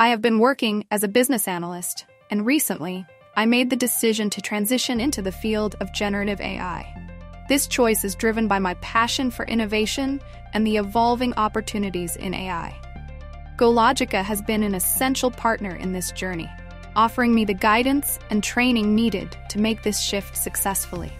I have been working as a business analyst, and recently, I made the decision to transition into the field of generative AI. This choice is driven by my passion for innovation and the evolving opportunities in AI. GoLogica has been an essential partner in this journey, offering me the guidance and training needed to make this shift successfully.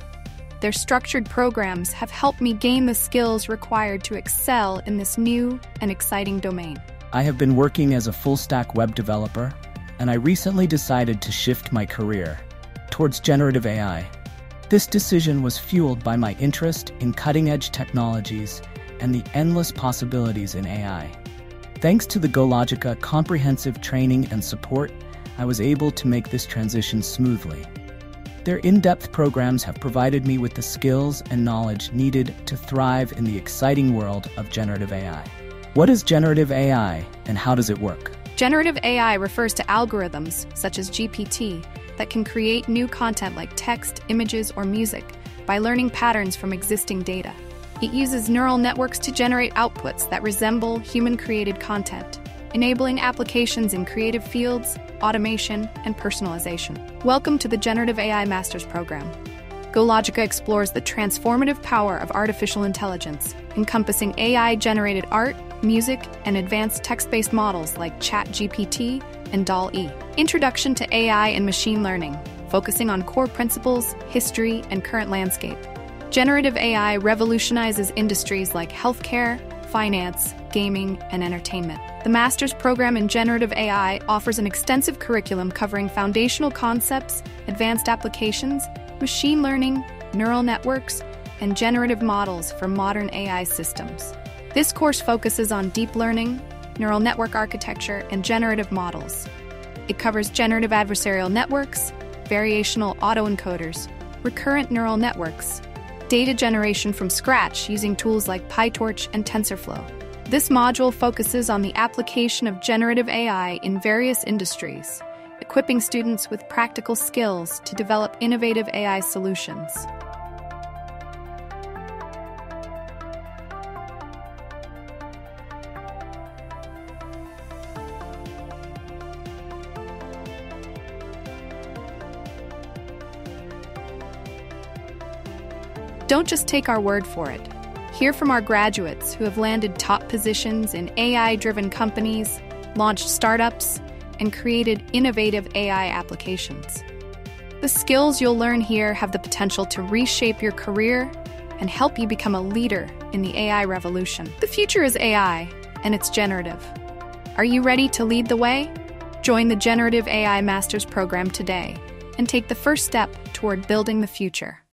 Their structured programs have helped me gain the skills required to excel in this new and exciting domain. I have been working as a full stack web developer, and I recently decided to shift my career towards generative AI. This decision was fueled by my interest in cutting edge technologies and the endless possibilities in AI. Thanks to the GoLogica comprehensive training and support, I was able to make this transition smoothly. Their in depth programs have provided me with the skills and knowledge needed to thrive in the exciting world of generative AI. What is generative AI and how does it work? Generative AI refers to algorithms, such as GPT, that can create new content like text, images, or music by learning patterns from existing data. It uses neural networks to generate outputs that resemble human created content, enabling applications in creative fields, automation, and personalization. Welcome to the Generative AI Masters Program. GoLogica explores the transformative power of artificial intelligence, encompassing AI generated art, music, and advanced text based models like ChatGPT and DAL E. Introduction to AI and Machine Learning, focusing on core principles, history, and current landscape. Generative AI revolutionizes industries like healthcare, finance, gaming, and entertainment. The master's program in generative AI offers an extensive curriculum covering foundational concepts, advanced applications, machine learning, neural networks, and generative models for modern AI systems. This course focuses on deep learning, neural network architecture, and generative models. It covers generative adversarial networks, variational autoencoders, recurrent neural networks, data generation from scratch using tools like PyTorch and TensorFlow. This module focuses on the application of generative AI in various industries, equipping students with practical skills to develop innovative AI solutions. Don't just take our word for it. Hear from our graduates who have landed top positions in AI driven companies, launched startups, and created innovative AI applications. The skills you'll learn here have the potential to reshape your career and help you become a leader in the AI revolution. The future is AI, and it's generative. Are you ready to lead the way? Join the Generative AI Masters program today and take the first step toward building the future.